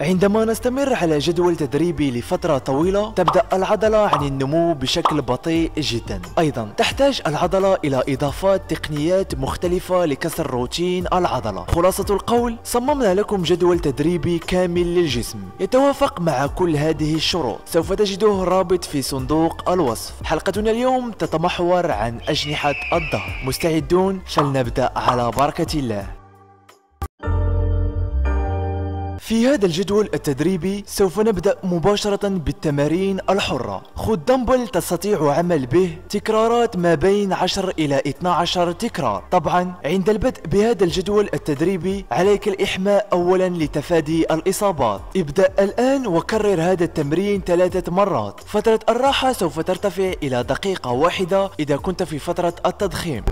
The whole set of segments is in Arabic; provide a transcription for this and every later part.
عندما نستمر على جدول تدريبي لفترة طويلة تبدأ العضلة عن النمو بشكل بطيء جدا. أيضا تحتاج العضلة إلى إضافات تقنيات مختلفة لكسر روتين العضلة. خلاصة القول صممنا لكم جدول تدريبي كامل للجسم. يتوافق مع كل هذه الشروط. سوف تجده رابط في صندوق الوصف. حلقتنا اليوم تتمحور عن أجنحة الظهر. مستعدون؟ فلنبدأ على بركة الله. في هذا الجدول التدريبي سوف نبدأ مباشرة بالتمارين الحرة. خذ دمبل تستطيع عمل به تكرارات ما بين 10 إلى 12 تكرار. طبعا عند البدء بهذا الجدول التدريبي عليك الإحماء أولا لتفادي الإصابات. ابدأ الآن وكرر هذا التمرين ثلاثة مرات. فترة الراحة سوف ترتفع إلى دقيقة واحدة إذا كنت في فترة التضخيم.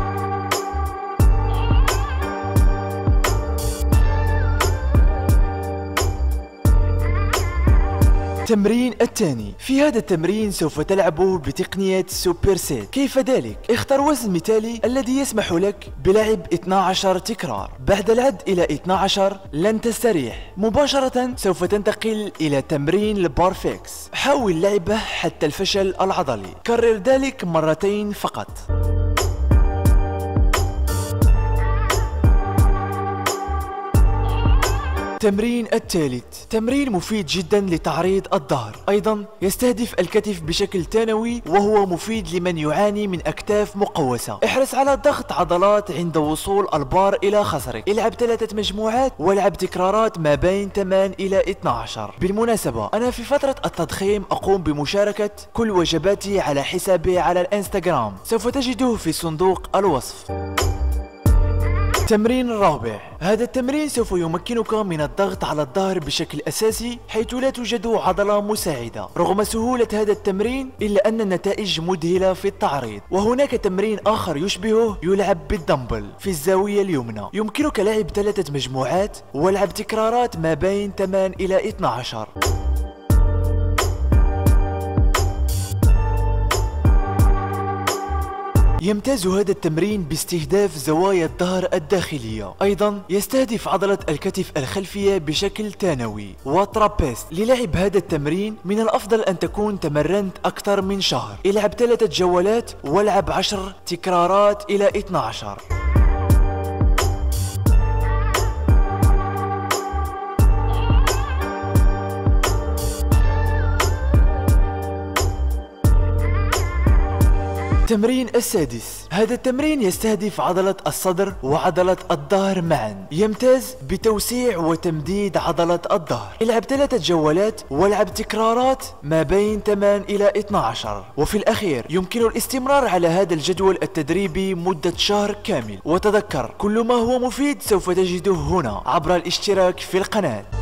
التمرين الثاني. في هذا التمرين سوف تلعب بتقنية super set. كيف ذلك؟ اختر وزن مثالي الذي يسمح لك بلعب 12 تكرار. بعد العد إلى 12 لن تستريح. مباشرة سوف تنتقل إلى تمرين البارفيكس حاول لعبه حتى الفشل العضلي. كرر ذلك مرتين فقط. التمرين الثالث تمرين مفيد جدا لتعريض الظهر. أيضا يستهدف الكتف بشكل ثانوي وهو مفيد لمن يعاني من أكتاف مقوسة. احرص على ضغط عضلات عند وصول البار إلى خصرك. العب ثلاثة مجموعات والعب تكرارات ما بين 8 إلى 12 بالمناسبة أنا في فترة التضخيم أقوم بمشاركة كل وجباتي على حسابي على الإنستغرام. سوف تجده في صندوق الوصف. التمرين الرابع. هذا التمرين سوف يمكنك من الضغط على الظهر بشكل أساسي حيث لا توجد عضلة مساعدة. رغم سهولة هذا التمرين إلا أن النتائج مذهلة في التعريض. وهناك تمرين آخر يشبهه يلعب بالدمبل في الزاوية اليمنى. يمكنك لعب ثلاثة مجموعات والعب تكرارات ما بين 8 إلى 12 يمتاز هذا التمرين باستهداف زوايا الظهر الداخلية. أيضا يستهدف عضلة الكتف الخلفية بشكل ثانوي. وترابيست للعب هذا التمرين من الأفضل أن تكون تمرنت أكثر من شهر. العب ثلاثة جولات والعب عشر تكرارات إلى 12 التمرين السادس. هذا التمرين يستهدف عضلة الصدر وعضلة الظهر معا. يمتاز بتوسيع وتمديد عضلة الظهر. العب ثلاثة جولات والعب تكرارات ما بين 8 إلى 12 وفي الأخير يمكن الاستمرار على هذا الجدول التدريبي مدة شهر كامل. وتذكر كل ما هو مفيد سوف تجده هنا عبر الاشتراك في القناة.